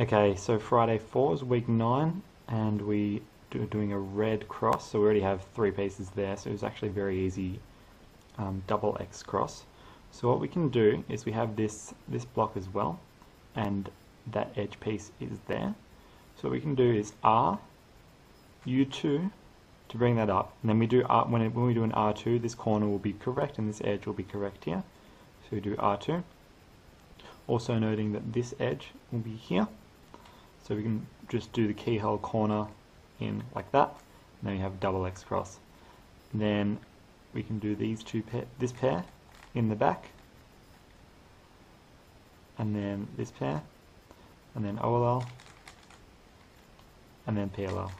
Okay, so Friday 4 is week 9, and we are doing a red cross, so we already have three pieces there, so it was actually very easy um, double X cross. So what we can do is we have this, this block as well, and that edge piece is there. So what we can do is R, U2 to bring that up, and then we do R, when, it, when we do an R2, this corner will be correct and this edge will be correct here. So we do R2. Also noting that this edge will be here. So we can just do the keyhole corner in like that. And then we have double X cross. And then we can do these two pair, this pair in the back. And then this pair. And then OLL. And then PLL.